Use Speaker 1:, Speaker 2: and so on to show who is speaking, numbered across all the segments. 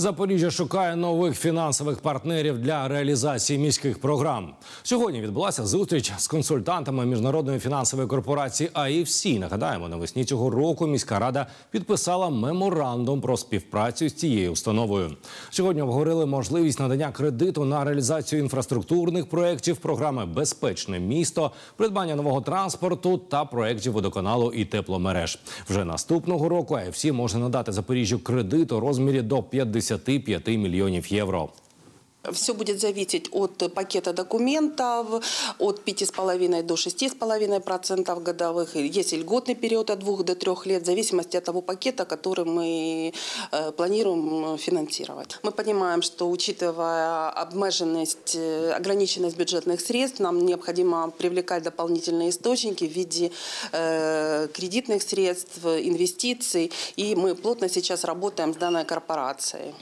Speaker 1: Запоріжжя шукає нових фінансових партнерів для реалізації міських програм. Сьогодні відбулася зустріч з консультантами міжнародної фінансової корпорації IFC. Нагадаємо, навесні цього року міська рада підписала меморандум про співпрацю з цією установою. Сьогодні обговорили можливість надання кредиту на реалізацію інфраструктурних проєктів програми Безпечне місто, придбання нового транспорту та проєктів водоканалу і тепломереж. Вже наступного року IFC може надати Запоріжжю кредит у розмірі до 55 мільйонів євро.
Speaker 2: Все будет зависеть от пакета документов, от 5,5 до 6,5% процентов годовых. Есть льготный период от 2 до 3 лет, в зависимости от того пакета, который мы э, планируем финансировать. Мы понимаем, что учитывая обмеженность, э, ограниченность бюджетных средств, нам необходимо привлекать дополнительные источники в виде э, кредитных средств, инвестиций. И мы плотно сейчас работаем с данной корпорацией.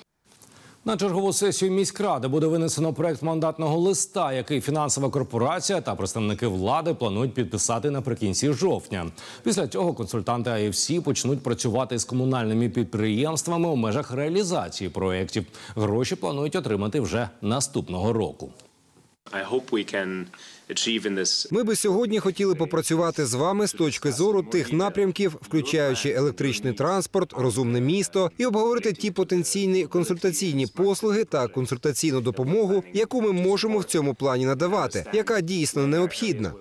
Speaker 1: На чергову сесію міськради буде винесено проект мандатного листа, який фінансова корпорація та представники влади планують підписати наприкінці жовтня. Після цього консультанти АЄВСІ почнуть працювати з комунальними підприємствами у межах реалізації проєктів. Гроші планують отримати вже наступного року.
Speaker 3: Ми би сьогодні хотіли попрацювати з вами з точки зору тих напрямків, включаючи електричний транспорт, розумне місто, і обговорити ті потенційні консультаційні послуги та консультаційну допомогу, яку ми можемо в цьому плані надавати, яка дійсно необхідна.